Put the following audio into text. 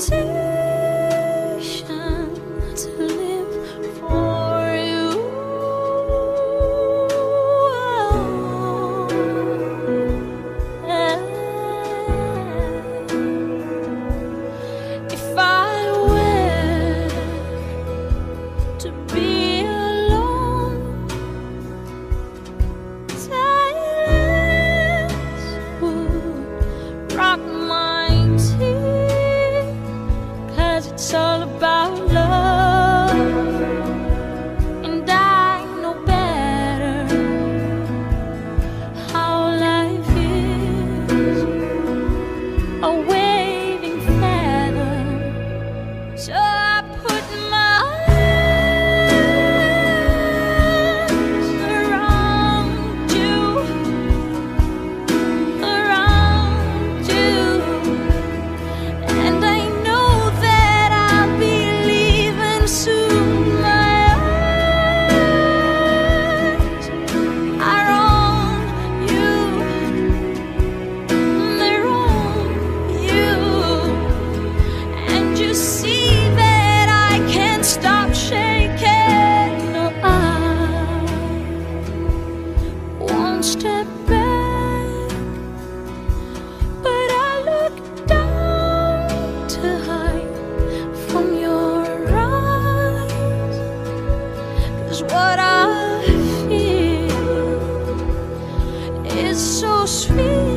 to so sweet.